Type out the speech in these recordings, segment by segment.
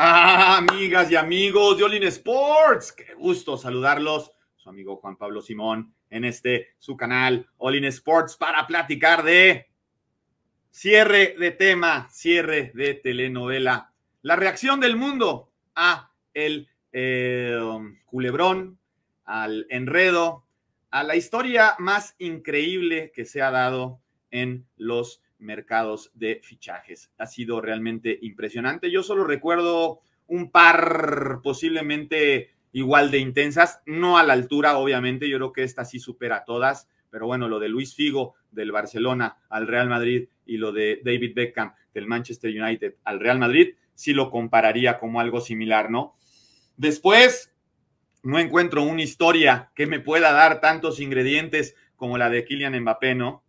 Ah, amigas y amigos de Olin Sports, qué gusto saludarlos. Su amigo Juan Pablo Simón en este su canal Olin Sports para platicar de cierre de tema, cierre de telenovela, la reacción del mundo a el eh, culebrón, al enredo, a la historia más increíble que se ha dado en los mercados de fichajes. Ha sido realmente impresionante. Yo solo recuerdo un par posiblemente igual de intensas, no a la altura, obviamente, yo creo que esta sí supera a todas, pero bueno, lo de Luis Figo del Barcelona al Real Madrid y lo de David Beckham del Manchester United al Real Madrid, sí lo compararía como algo similar, ¿no? Después, no encuentro una historia que me pueda dar tantos ingredientes como la de Kylian Mbappé, ¿no?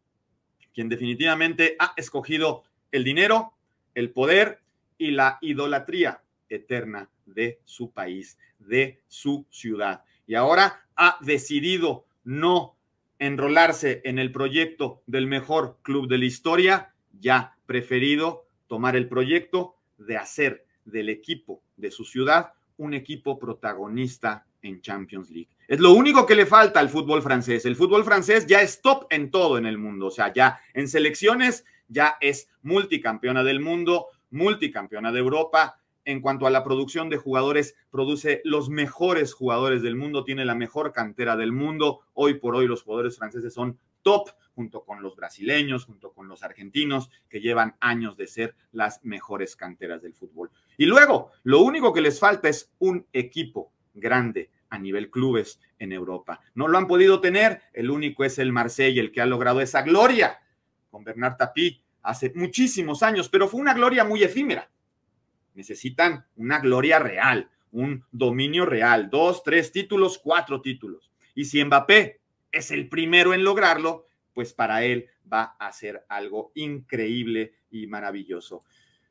Quien definitivamente ha escogido el dinero, el poder y la idolatría eterna de su país, de su ciudad. Y ahora ha decidido no enrolarse en el proyecto del mejor club de la historia, ya preferido tomar el proyecto de hacer del equipo de su ciudad un equipo protagonista en Champions League. Es lo único que le falta al fútbol francés. El fútbol francés ya es top en todo en el mundo. O sea, ya en selecciones ya es multicampeona del mundo, multicampeona de Europa. En cuanto a la producción de jugadores, produce los mejores jugadores del mundo, tiene la mejor cantera del mundo. Hoy por hoy los jugadores franceses son top junto con los brasileños, junto con los argentinos, que llevan años de ser las mejores canteras del fútbol. Y luego, lo único que les falta es un equipo grande a nivel clubes en Europa. No lo han podido tener, el único es el Marsella, el que ha logrado esa gloria con Bernard Tapie hace muchísimos años, pero fue una gloria muy efímera. Necesitan una gloria real, un dominio real, dos, tres títulos, cuatro títulos. Y si Mbappé es el primero en lograrlo, pues para él va a ser algo increíble y maravilloso.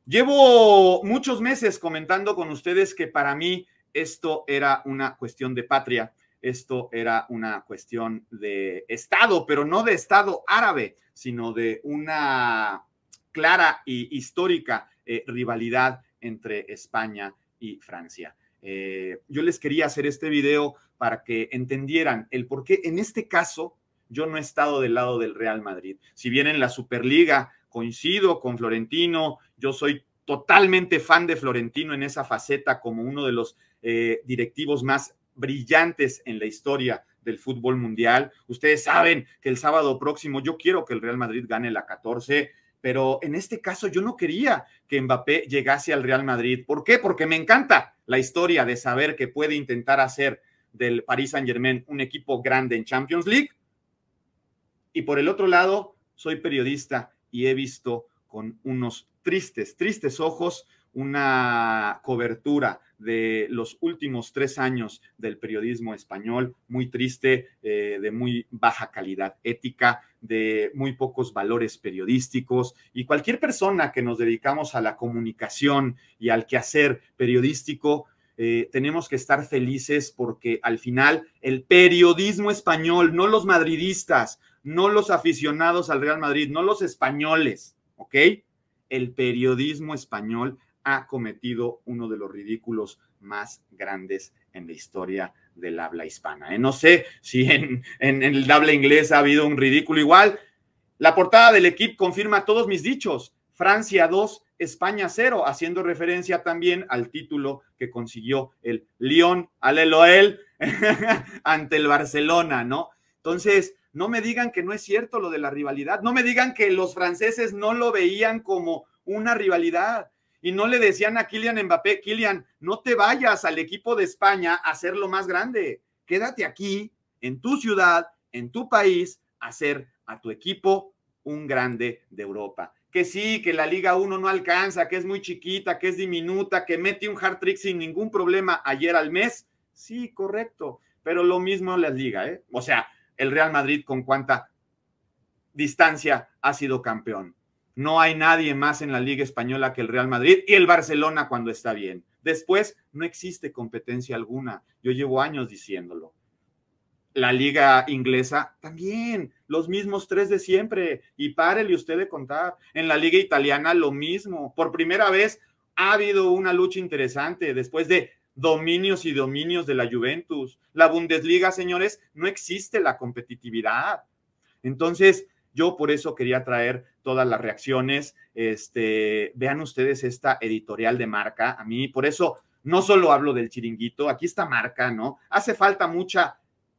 Llevo muchos meses comentando con ustedes que para mí esto era una cuestión de patria, esto era una cuestión de Estado, pero no de Estado árabe, sino de una clara y histórica eh, rivalidad entre España y Francia. Eh, yo les quería hacer este video para que entendieran el por qué en este caso yo no he estado del lado del Real Madrid. Si bien en la Superliga coincido con Florentino, yo soy totalmente fan de Florentino en esa faceta como uno de los eh, directivos más brillantes en la historia del fútbol mundial. Ustedes saben que el sábado próximo yo quiero que el Real Madrid gane la 14, pero en este caso yo no quería que Mbappé llegase al Real Madrid. ¿Por qué? Porque me encanta la historia de saber que puede intentar hacer del Paris Saint Germain un equipo grande en Champions League. Y por el otro lado, soy periodista y he visto con unos tristes, tristes ojos una cobertura de los últimos tres años del periodismo español, muy triste, eh, de muy baja calidad ética, de muy pocos valores periodísticos. Y cualquier persona que nos dedicamos a la comunicación y al quehacer periodístico, eh, tenemos que estar felices porque al final el periodismo español, no los madridistas, no los aficionados al Real Madrid, no los españoles, ¿ok? El periodismo español ha cometido uno de los ridículos más grandes en la historia del habla hispana. ¿eh? No sé si en, el habla inglés ha habido un ridículo igual. La portada del equipo confirma todos mis dichos. Francia 2, España 0, haciendo referencia también al título que consiguió el Lyon, Aleloel, ante el Barcelona, ¿no? Entonces, no me digan que no es cierto lo de la rivalidad, no me digan que los franceses no lo veían como una rivalidad y no le decían a Kylian Mbappé, Kylian, no te vayas al equipo de España a hacerlo más grande, quédate aquí, en tu ciudad, en tu país, a hacer a tu equipo un grande de Europa. Que sí, que la Liga 1 no alcanza, que es muy chiquita, que es diminuta, que mete un hard trick sin ningún problema ayer al mes. Sí, correcto, pero lo mismo la Liga, ¿eh? O sea, el Real Madrid con cuánta distancia ha sido campeón. No hay nadie más en la Liga Española que el Real Madrid y el Barcelona cuando está bien. Después, no existe competencia alguna. Yo llevo años diciéndolo. La liga inglesa también, los mismos tres de siempre. Y párele usted de contar. En la liga italiana lo mismo. Por primera vez ha habido una lucha interesante después de dominios y dominios de la Juventus. La Bundesliga, señores, no existe la competitividad. Entonces, yo por eso quería traer todas las reacciones. Este, vean ustedes esta editorial de marca. A mí, por eso no solo hablo del chiringuito, aquí está marca, ¿no? Hace falta mucha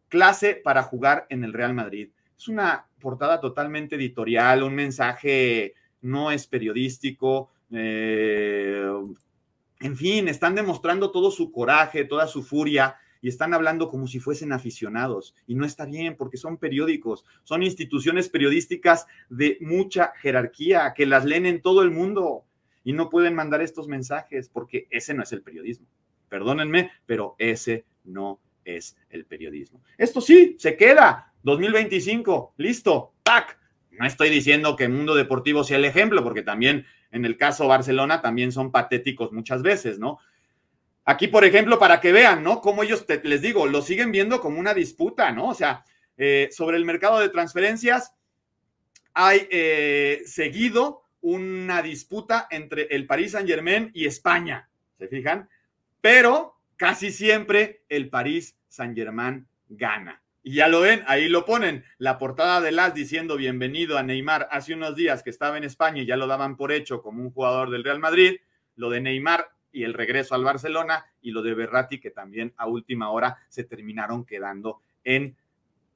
clase para jugar en el Real Madrid. Es una portada totalmente editorial, un mensaje no es periodístico. Eh, en fin, están demostrando todo su coraje, toda su furia y están hablando como si fuesen aficionados. Y no está bien porque son periódicos, son instituciones periodísticas de mucha jerarquía que las leen en todo el mundo y no pueden mandar estos mensajes porque ese no es el periodismo. Perdónenme, pero ese no es el periodismo. Esto sí, se queda. 2025, listo, tac. No estoy diciendo que el mundo deportivo sea el ejemplo, porque también en el caso Barcelona también son patéticos muchas veces, ¿no? Aquí, por ejemplo, para que vean, ¿no? Cómo ellos, les digo, lo siguen viendo como una disputa, ¿no? O sea, eh, sobre el mercado de transferencias, hay eh, seguido una disputa entre el Paris Saint Germain y España, ¿se fijan? Pero casi siempre el Paris Saint Germain gana. Y ya lo ven, ahí lo ponen, la portada de Las diciendo bienvenido a Neymar hace unos días que estaba en España y ya lo daban por hecho como un jugador del Real Madrid, lo de Neymar y el regreso al Barcelona y lo de Berratti que también a última hora se terminaron quedando en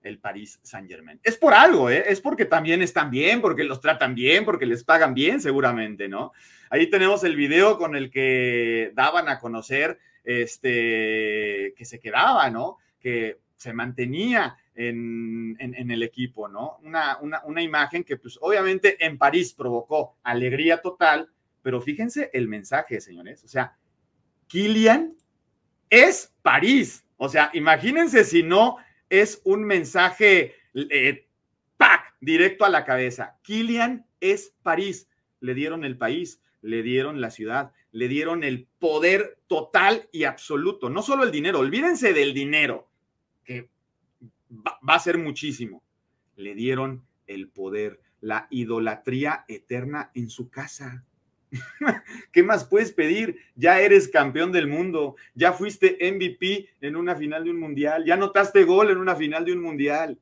el Paris Saint Germain. Es por algo, ¿eh? es porque también están bien, porque los tratan bien, porque les pagan bien seguramente, ¿no? Ahí tenemos el video con el que daban a conocer este, que se quedaba, ¿no? Que se mantenía en, el equipo, ¿no? Una, una, imagen que pues obviamente en París provocó alegría total, pero fíjense el mensaje, señores, o sea, Kylian es París, o sea, imagínense si no es un mensaje, eh, directo a la cabeza. Kylian es París, le dieron el país, le dieron la ciudad, le dieron el poder total y absoluto, no solo el dinero, olvídense del dinero que va, a ser muchísimo. Le dieron el poder, la idolatría eterna en su casa. ¿Qué más puedes pedir? Ya eres campeón del mundo, ya fuiste MVP en una final de un mundial, ya notaste gol en una final de un mundial.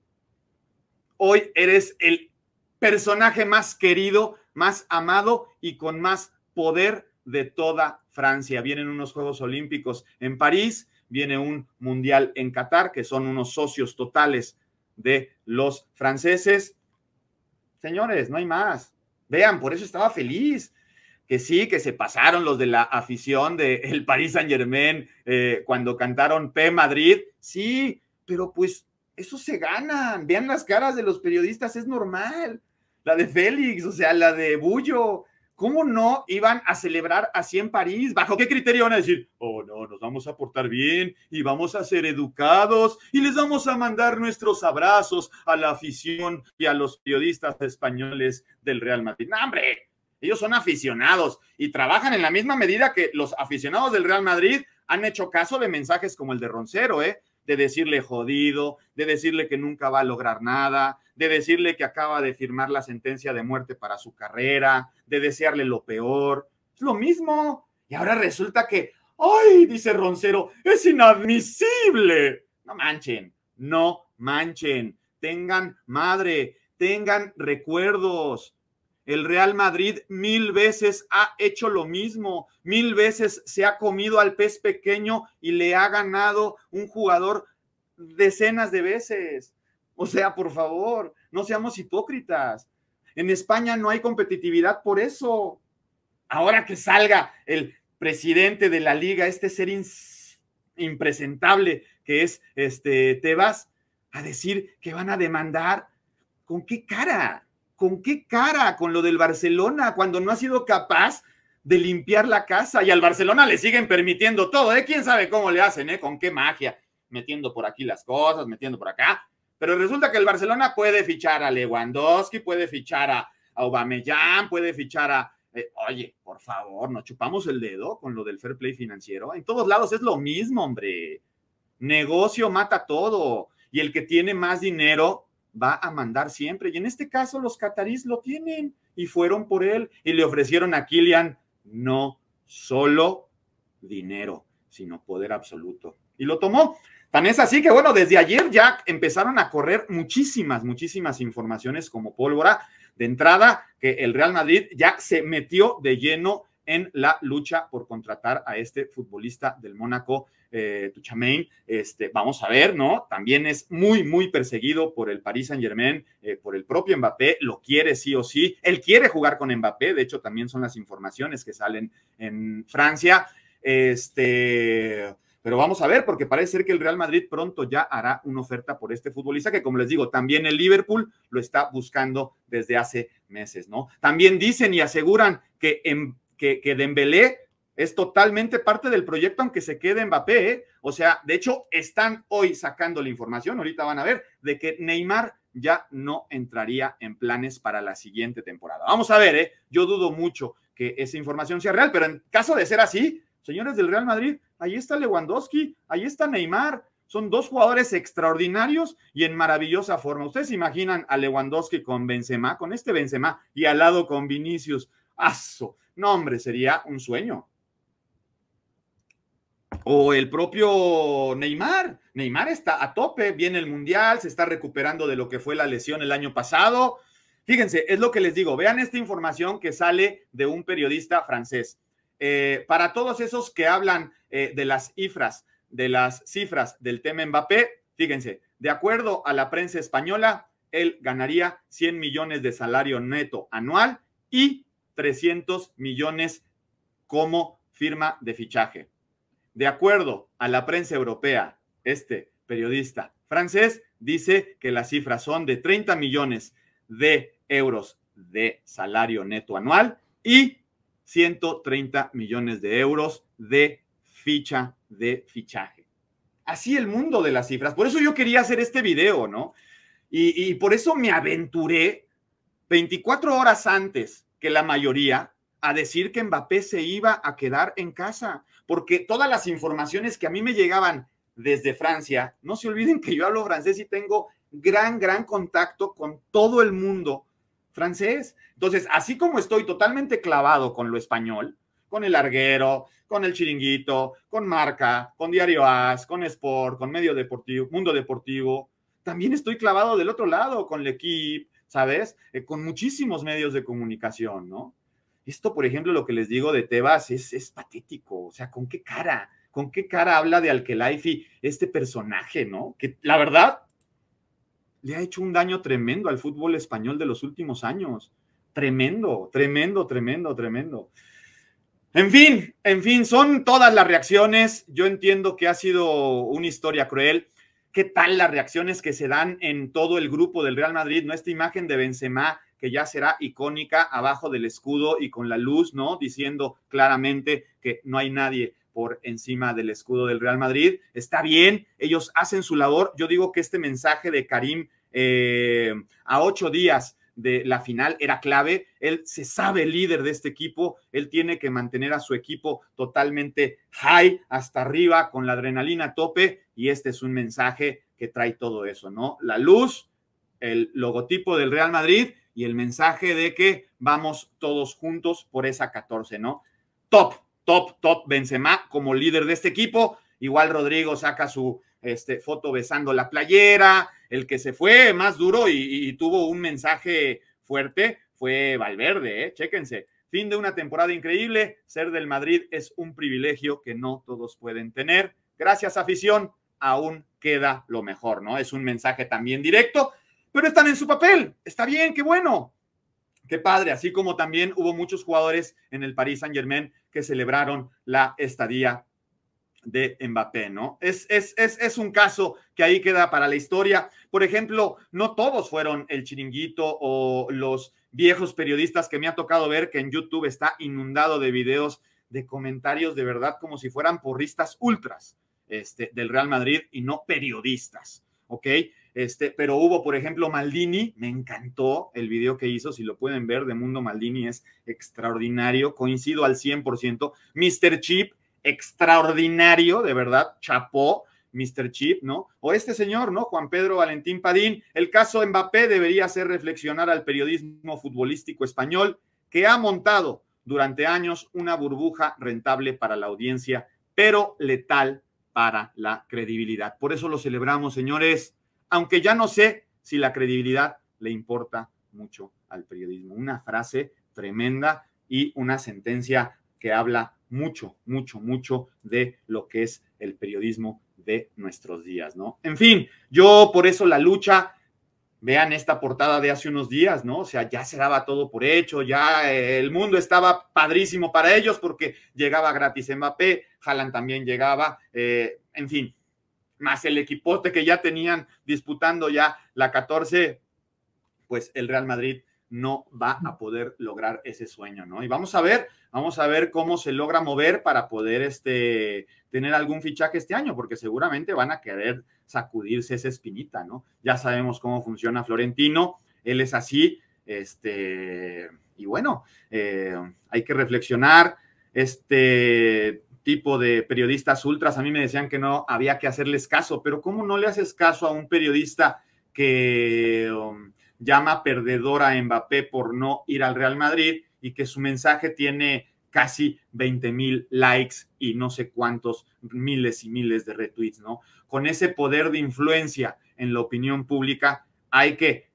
Hoy eres el personaje más querido, más amado y con más poder de toda Francia. Vienen unos Juegos Olímpicos en París viene un mundial en Qatar, que son unos socios totales de los franceses. Señores, no hay más. Vean, por eso estaba feliz. Que sí, que se pasaron los de la afición del el Paris Saint Germain eh, cuando cantaron P Madrid. Sí, pero pues eso se ganan. Vean las caras de los periodistas, es normal. La de Félix, o sea, la de Bullo, ¿cómo no iban a celebrar así en París? ¿Bajo qué criterio van a decir, oh no, nos vamos a portar bien y vamos a ser educados y les vamos a mandar nuestros abrazos a la afición y a los periodistas españoles del Real Madrid? ¡No, hombre! Ellos son aficionados y trabajan en la misma medida que los aficionados del Real Madrid han hecho caso de mensajes como el de Roncero, ¿eh? de decirle jodido, de decirle que nunca va a lograr nada, de decirle que acaba de firmar la sentencia de muerte para su carrera, de desearle lo peor. Es lo mismo. Y ahora resulta que, ¡ay! dice Roncero, es inadmisible. No manchen, no manchen. Tengan madre, tengan recuerdos. El Real Madrid mil veces ha hecho lo mismo, mil veces se ha comido al pez pequeño y le ha ganado un jugador decenas de veces. O sea, por favor, no seamos hipócritas. En España no hay competitividad por eso. Ahora que salga el presidente de la liga, este ser impresentable que es este Tebas, a decir que van a demandar, ¿con qué cara? ¿Con qué cara? Con lo del Barcelona, cuando no ha sido capaz de limpiar la casa y al Barcelona le siguen permitiendo todo, ¿eh? ¿Quién sabe cómo le hacen, eh? ¿Con qué magia? Metiendo por aquí las cosas, metiendo por acá. Pero resulta que el Barcelona puede fichar a Lewandowski, puede fichar a, Aubameyang, puede fichar a... Eh, oye, por favor, nos chupamos el dedo con lo del fair play financiero. En todos lados es lo mismo, hombre. Negocio mata todo. Y el que tiene más dinero va a mandar siempre. Y en este caso los catarís lo tienen y fueron por él y le ofrecieron a Kylian, no solo dinero, sino poder absoluto. Y lo tomó. Tan es así que, bueno, desde ayer ya empezaron a correr muchísimas, muchísimas informaciones como pólvora. De entrada, que el Real Madrid ya se metió de lleno en la lucha por contratar a este futbolista del Mónaco, eh, Tuchamain. Este, vamos a ver, ¿no? También es muy, muy perseguido por el Paris Saint Germain, eh, por el propio Mbappé, lo quiere sí o sí. Él quiere jugar con Mbappé, de hecho, también son las informaciones que salen en Francia. Este, pero vamos a ver, porque parece ser que el Real Madrid pronto ya hará una oferta por este futbolista, que como les digo, también el Liverpool lo está buscando desde hace meses, ¿no? También dicen y aseguran que, en, que, que Dembélé es totalmente parte del proyecto, aunque se quede Mbappé. ¿eh? O sea, de hecho, están hoy sacando la información, ahorita van a ver, de que Neymar ya no entraría en planes para la siguiente temporada. Vamos a ver, ¿eh? yo dudo mucho que esa información sea real, pero en caso de ser así, señores del Real Madrid, ahí está Lewandowski, ahí está Neymar. Son dos jugadores extraordinarios y en maravillosa forma. Ustedes se imaginan a Lewandowski con Benzema, con este Benzema y al lado con Vinicius. ¡Aso! No, hombre, sería un sueño. O el propio Neymar. Neymar está a tope, viene el Mundial, se está recuperando de lo que fue la lesión el año pasado. Fíjense, es lo que les digo. Vean esta información que sale de un periodista francés. Eh, para todos esos que hablan eh, de las cifras, de las cifras del tema Mbappé, fíjense, de acuerdo a la prensa española, él ganaría 100 millones de salario neto anual y 300 millones como firma de fichaje. De acuerdo a la prensa europea, este periodista francés dice que las cifras son de 30 millones de euros de salario neto anual y 130 millones de euros de ficha de fichaje. Así el mundo de las cifras. Por eso yo quería hacer este video, ¿no? Y, y, por eso me aventuré 24 horas antes que la mayoría a decir que Mbappé se iba a quedar en casa, porque todas las informaciones que a mí me llegaban desde Francia, no se olviden que yo hablo francés y tengo gran, gran contacto con todo el mundo francés. Entonces, así como estoy totalmente clavado con lo español, con el larguero, con el chiringuito, con Marca, con Diario As, con Sport, con Medio Deportivo, Mundo Deportivo, también estoy clavado del otro lado con L'Equipe, ¿sabes? Eh, con muchísimos medios de comunicación, ¿no? Esto, por ejemplo, lo que les digo de Tebas es, patético, o sea, ¿con qué cara? ¿Con qué cara habla de Alkelaifi este personaje, no? Que la verdad, le ha hecho un daño tremendo al fútbol español de los últimos años. Tremendo, tremendo, tremendo, tremendo. En fin, en fin, son todas las reacciones. Yo entiendo que ha sido una historia cruel. ¿Qué tal las reacciones que se dan en todo el grupo del Real Madrid? ¿No? Esta imagen de Benzema que ya será icónica abajo del escudo y con la luz, ¿no? Diciendo claramente que no hay nadie por encima del escudo del Real Madrid. Está bien, ellos hacen su labor. Yo digo que este mensaje de Karim eh, a ocho días de la final era clave. Él se sabe líder de este equipo. Él tiene que mantener a su equipo totalmente high, hasta arriba, con la adrenalina a tope. Y este es un mensaje que trae todo eso, ¿no? La luz, el logotipo del Real Madrid y el mensaje de que vamos todos juntos por esa 14, ¿no? Top, top, top Benzema como líder de este equipo. Igual Rodrigo saca su este, foto besando la playera. El que se fue más duro y, tuvo un mensaje fuerte fue Valverde, ¿eh? Chéquense. Fin de una temporada increíble. Ser del Madrid es un privilegio que no todos pueden tener. Gracias, afición. Aún queda lo mejor, ¿no? Es un mensaje también directo, pero están en su papel. Está bien, qué bueno. Qué padre, así como también hubo muchos jugadores en el Paris Saint Germain que celebraron la estadía de Mbappé, ¿no? Es, es, es, es, un caso que ahí queda para la historia. Por ejemplo, no todos fueron el chiringuito o los viejos periodistas que me ha tocado ver que en YouTube está inundado de videos de comentarios de verdad como si fueran porristas ultras este, del Real Madrid y no periodistas, ¿ok? Este, pero hubo, por ejemplo, Maldini, me encantó el video que hizo, si lo pueden ver, de Mundo Maldini es extraordinario, coincido al 100%. Mr. Chip, extraordinario, de verdad, chapó, Mr. Chip, ¿no? O este señor, ¿no? Juan Pedro Valentín Padín. El caso Mbappé debería hacer reflexionar al periodismo futbolístico español que ha montado durante años una burbuja rentable para la audiencia, pero letal para la credibilidad. Por eso lo celebramos, señores, aunque ya no sé si la credibilidad le importa mucho al periodismo. Una frase tremenda y una sentencia que habla mucho, mucho, mucho de lo que es el periodismo de nuestros días, ¿no? En fin, yo por eso la lucha, vean esta portada de hace unos días, ¿no? O sea, ya se daba todo por hecho, ya eh, el mundo estaba padrísimo para ellos porque llegaba gratis Mbappé, Haaland también llegaba, eh, en fin, más el equipote que ya tenían disputando ya la 14, pues el Real Madrid no va a poder lograr ese sueño, ¿no? Y vamos a ver, vamos a ver cómo se logra mover para poder este, tener algún fichaje este año, porque seguramente van a querer sacudirse esa espinita, ¿no? Ya sabemos cómo funciona Florentino, él es así, este, y bueno, eh, hay que reflexionar, este tipo de periodistas ultras, a mí me decían que no había que hacerles caso, pero ¿cómo no le haces caso a un periodista que... Um, llama perdedora a Mbappé por no ir al Real Madrid y que su mensaje tiene casi 20 mil likes y no sé cuántos miles y miles de retweets, ¿no? Con ese poder de influencia en la opinión pública hay que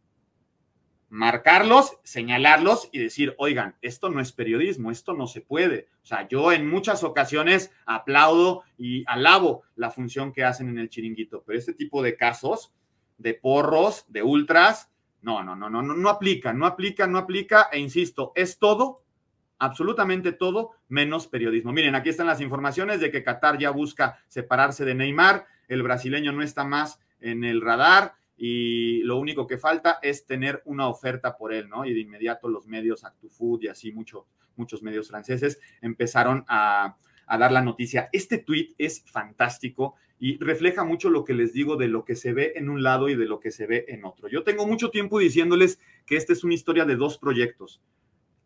marcarlos, señalarlos y decir, oigan, esto no es periodismo, esto no se puede. O sea, yo en muchas ocasiones aplaudo y alabo la función que hacen en el chiringuito, pero este tipo de casos de porros, de ultras, no, no, no, no, no, no aplica, no aplica, no aplica, e insisto, es todo, absolutamente todo, menos periodismo. Miren, aquí están las informaciones de que Qatar ya busca separarse de Neymar, el brasileño no está más en el radar y lo único que falta es tener una oferta por él, ¿no? Y de inmediato los medios, ActuFood y así mucho, muchos medios franceses empezaron a, a dar la noticia. Este tweet es fantástico y refleja mucho lo que les digo de lo que se ve en un lado y de lo que se ve en otro. Yo tengo mucho tiempo diciéndoles que esta es una historia de dos proyectos,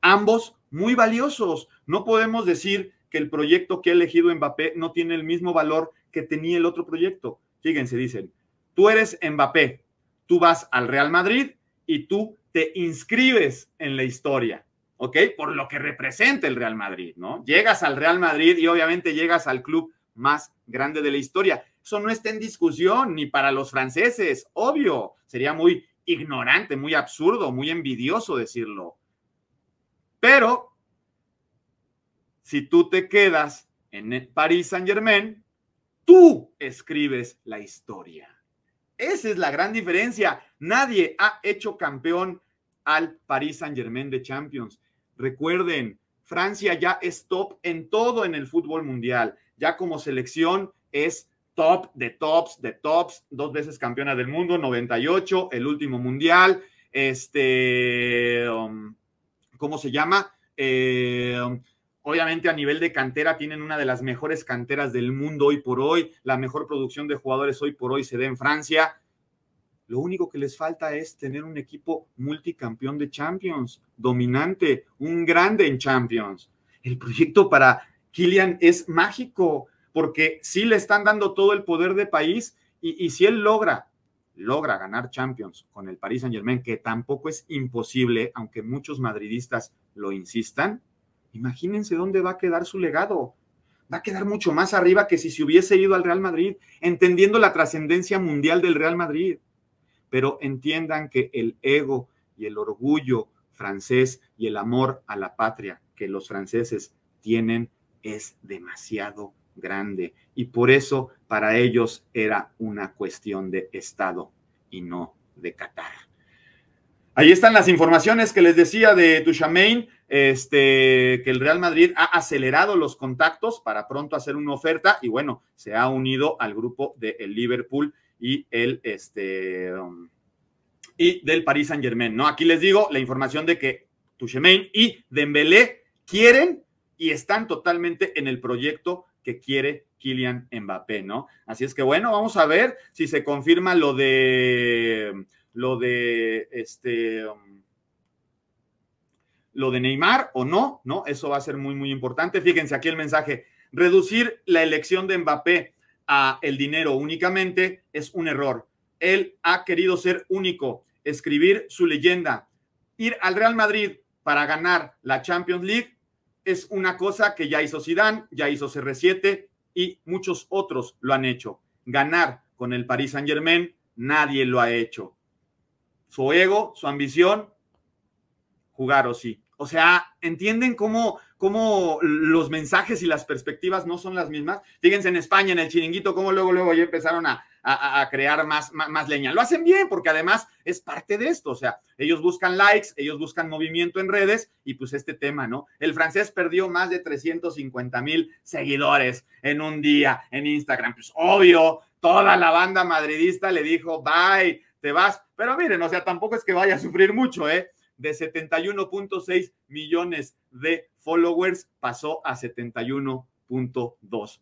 ambos muy valiosos. No podemos decir que el proyecto que ha elegido Mbappé no tiene el mismo valor que tenía el otro proyecto. Fíjense, dicen, tú eres Mbappé, tú vas al Real Madrid y tú te inscribes en la historia. ¿ok? Por lo que representa el Real Madrid, ¿no? Llegas al Real Madrid y obviamente llegas al club más grande de la historia. Eso no está en discusión ni para los franceses, obvio. Sería muy ignorante, muy absurdo, muy envidioso decirlo. Pero si tú te quedas en París Saint Germain, tú escribes la historia. Esa es la gran diferencia. Nadie ha hecho campeón al Paris Saint Germain de Champions. Recuerden, Francia ya es top en todo en el fútbol mundial ya como selección es top de tops, de tops, dos veces campeona del mundo, 98, el último mundial, este, um, ¿cómo se llama? Eh, um, obviamente a nivel de cantera tienen una de las mejores canteras del mundo hoy por hoy, la mejor producción de jugadores hoy por hoy se da en Francia. Lo único que les falta es tener un equipo multicampeón de Champions, dominante, un grande en Champions. El proyecto para Kylian es mágico, porque sí le están dando todo el poder de país y, si él logra, logra ganar Champions con el Paris Saint Germain, que tampoco es imposible, aunque muchos madridistas lo insistan, imagínense dónde va a quedar su legado. Va a quedar mucho más arriba que si se hubiese ido al Real Madrid, entendiendo la trascendencia mundial del Real Madrid. Pero entiendan que el ego y el orgullo francés y el amor a la patria que los franceses tienen es demasiado grande y por eso para ellos era una cuestión de Estado y no de Qatar. Ahí están las informaciones que les decía de Tuchamain, este, que el Real Madrid ha acelerado los contactos para pronto hacer una oferta y bueno, se ha unido al grupo del el Liverpool y el este um, y del Paris Saint Germain, ¿no? Aquí les digo la información de que Tuchemain y Dembélé quieren y están totalmente en el proyecto que quiere Kylian Mbappé, ¿no? Así es que bueno, vamos a ver si se confirma lo de lo de este lo de Neymar o no, ¿no? Eso va a ser muy muy importante. Fíjense aquí el mensaje, reducir la elección de Mbappé a el dinero únicamente es un error. Él ha querido ser único, escribir su leyenda, ir al Real Madrid para ganar la Champions League es una cosa que ya hizo Zidane, ya hizo CR7 y muchos otros lo han hecho. Ganar con el Paris Saint-Germain, nadie lo ha hecho. Su ego, su ambición, jugar o sí. O sea, ¿entienden cómo, cómo los mensajes y las perspectivas no son las mismas? Fíjense en España, en el chiringuito, cómo luego, luego ya empezaron a, a, crear más, más, leña. Lo hacen bien porque además es parte de esto. O sea, ellos buscan likes, ellos buscan movimiento en redes y pues este tema, ¿no? El francés perdió más de 350 mil seguidores en un día en Instagram. Pues obvio, toda la banda madridista le dijo, bye, te vas. Pero miren, o sea, tampoco es que vaya a sufrir mucho, ¿eh? De 71.6 millones de followers pasó a 71.2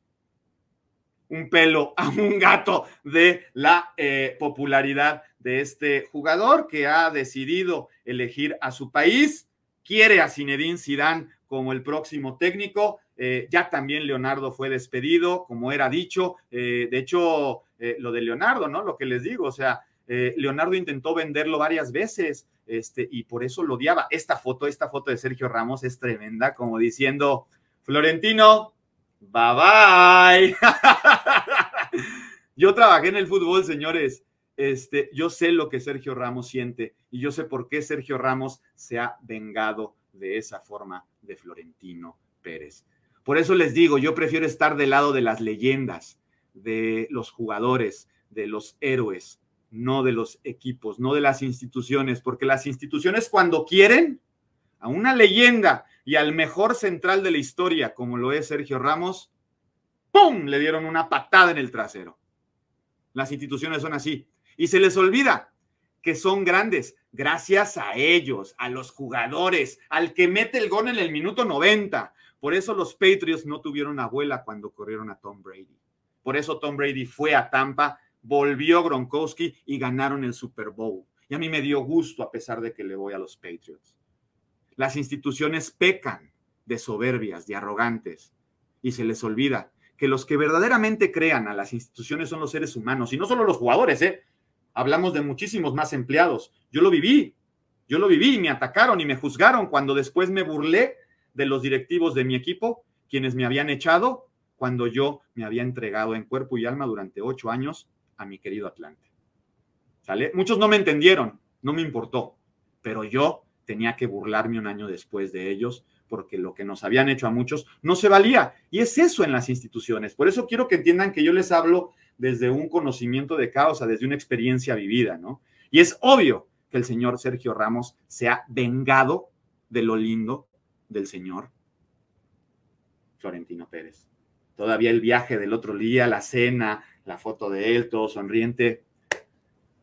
un pelo a un gato de la eh, popularidad de este jugador que ha decidido elegir a su país, quiere a Zinedine Zidane como el próximo técnico. Eh, ya también Leonardo fue despedido, como era dicho. Eh, de hecho, lo de Leonardo, ¿no? Lo que les digo, o sea, Leonardo intentó venderlo varias veces este, y por eso lo odiaba. Esta foto, esta foto de Sergio Ramos es tremenda, como diciendo, Florentino, Bye bye. yo trabajé en el fútbol, señores. Este, yo sé lo que Sergio Ramos siente y yo sé por qué Sergio Ramos se ha vengado de esa forma de Florentino Pérez. Por eso les digo, yo prefiero estar del lado de las leyendas, de los jugadores, de los héroes, no de los equipos, no de las instituciones, porque las instituciones cuando quieren a una leyenda y al mejor central de la historia, como lo es Sergio Ramos, ¡pum! Le dieron una patada en el trasero. Las instituciones son así. Y se les olvida que son grandes gracias a ellos, a los jugadores, al que mete el gol en el minuto 90. Por eso los Patriots no tuvieron abuela cuando corrieron a Tom Brady. Por eso Tom Brady fue a Tampa, volvió Gronkowski y ganaron el Super Bowl. Y a mí me dio gusto a pesar de que le voy a los Patriots las instituciones pecan de soberbias, de arrogantes, y se les olvida que los que verdaderamente crean a las instituciones son los seres humanos, y no solo los jugadores, ¿eh? Hablamos de muchísimos más empleados. Yo lo viví, yo lo viví y me atacaron y me juzgaron cuando después me burlé de los directivos de mi equipo, quienes me habían echado cuando yo me había entregado en cuerpo y alma durante ocho años a mi querido Atlante. Muchos no me entendieron, no me importó, pero yo tenía que burlarme un año después de ellos porque lo que nos habían hecho a muchos no se valía. Y es eso en las instituciones. Por eso quiero que entiendan que yo les hablo desde un conocimiento de causa, desde una experiencia vivida, ¿no? Y es obvio que el señor Sergio Ramos se ha vengado de lo lindo del señor Florentino Pérez. Todavía el viaje del otro día, la cena, la foto de él, todo sonriente.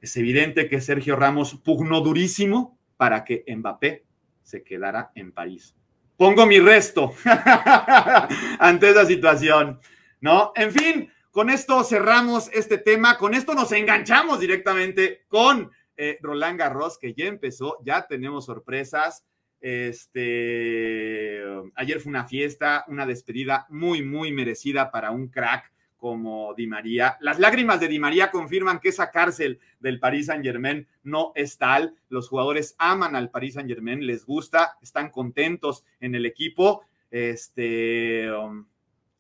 Es evidente que Sergio Ramos pugnó durísimo para que Mbappé se quedara en París. Pongo mi resto ante esa situación, ¿no? En fin, con esto cerramos este tema, con esto nos enganchamos directamente con eh, Roland Garros, que ya empezó, ya tenemos sorpresas. Este, ayer fue una fiesta, una despedida muy, muy merecida para un crack como Di María. Las lágrimas de Di María confirman que esa cárcel del Paris Saint Germain no es tal. Los jugadores aman al Paris Saint Germain, les gusta, están contentos en el equipo. Este, um,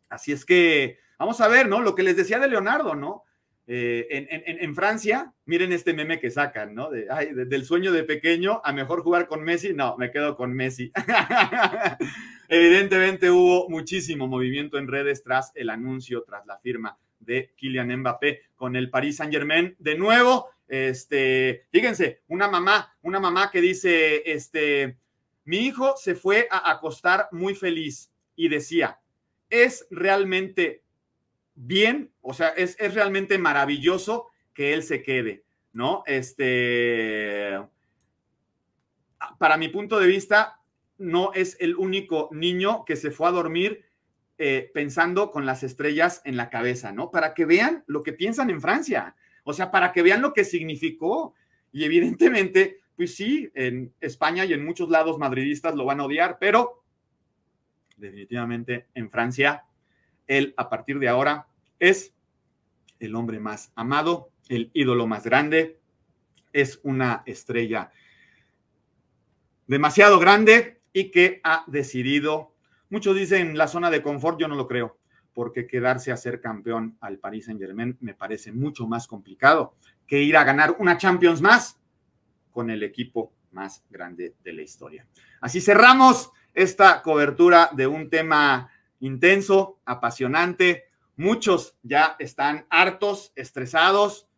así es que vamos a ver, ¿no? Lo que les decía de Leonardo, ¿no? Eh, en, Francia, miren este meme que sacan, ¿no? del sueño de pequeño a mejor jugar con Messi, no, me quedo con Messi. Evidentemente hubo muchísimo movimiento en redes tras el anuncio, tras la firma de Kylian Mbappé con el Paris Saint Germain. De nuevo, este, fíjense, una mamá, una mamá que dice, este, mi hijo se fue a acostar muy feliz y decía, es realmente bien, o sea, es, es realmente maravilloso que él se quede, ¿no? Este, para mi punto de vista, no es el único niño que se fue a dormir eh, pensando con las estrellas en la cabeza, ¿no? Para que vean lo que piensan en Francia, o sea, para que vean lo que significó. Y evidentemente, pues sí, en España y en muchos lados madridistas lo van a odiar, pero definitivamente en Francia, él a partir de ahora es el hombre más amado, el ídolo más grande, es una estrella demasiado grande y que ha decidido Muchos dicen la zona de confort, yo no lo creo, porque quedarse a ser campeón al Paris Saint Germain me parece mucho más complicado que ir a ganar una Champions más con el equipo más grande de la historia. Así cerramos esta cobertura de un tema intenso, apasionante. Muchos ya están hartos, estresados.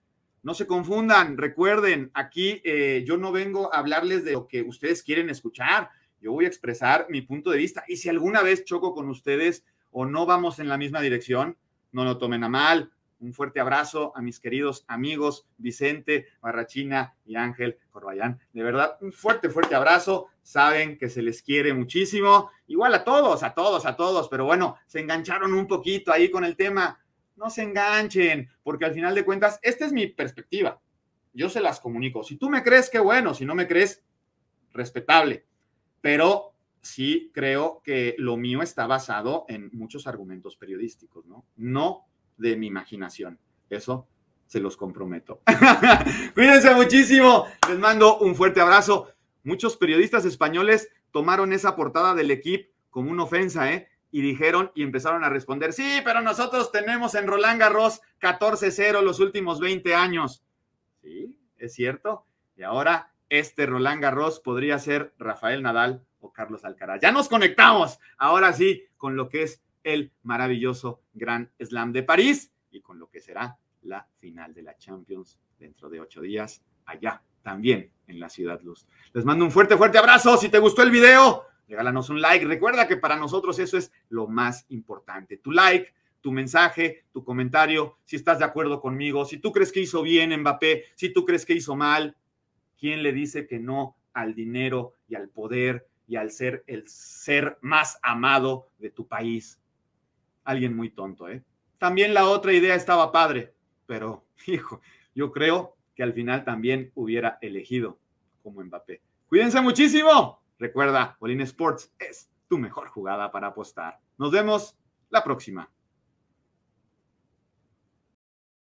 No se confundan, recuerden, aquí eh, yo no vengo a hablarles de lo que ustedes quieren escuchar. Yo voy a expresar mi punto de vista y si alguna vez choco con ustedes o no vamos en la misma dirección, no lo tomen a mal. Un fuerte abrazo a mis queridos amigos Vicente, Barrachina y Ángel Corbayán. De verdad, un fuerte, fuerte abrazo. Saben que se les quiere muchísimo. Igual a todos, a todos, a todos. Pero bueno, se engancharon un poquito ahí con el tema. No se enganchen, porque al final de cuentas, esta es mi perspectiva. Yo se las comunico. Si tú me crees, qué bueno. Si no me crees, respetable. Pero sí creo que lo mío está basado en muchos argumentos periodísticos, ¿no? No de mi imaginación. Eso se los comprometo. Cuídense muchísimo. Les mando un fuerte abrazo. Muchos periodistas españoles tomaron esa portada del equipo como una ofensa, ¿eh? Y dijeron y empezaron a responder, sí, pero nosotros tenemos en Roland Garros 14-0 los últimos 20 años. Sí, es cierto. Y ahora este Roland Garros podría ser Rafael Nadal o Carlos Alcaraz. Ya nos conectamos, ahora sí, con lo que es el maravilloso Gran Slam de París y con lo que será la final de la Champions dentro de ocho días, allá también en la Ciudad Luz. Les mando un fuerte, fuerte abrazo. Si te gustó el video, regálanos un like. Recuerda que para nosotros eso es lo más importante. Tu like, tu mensaje, tu comentario, si estás de acuerdo conmigo, si tú crees que hizo bien Mbappé, si tú crees que hizo mal, ¿quién le dice que no al dinero y al poder y al ser el ser más amado de tu país? alguien muy tonto, ¿eh? También la otra idea estaba padre, pero, hijo, yo creo que al final también hubiera elegido como Mbappé. Cuídense muchísimo. Recuerda, Olin Sports es tu mejor jugada para apostar. Nos vemos la próxima.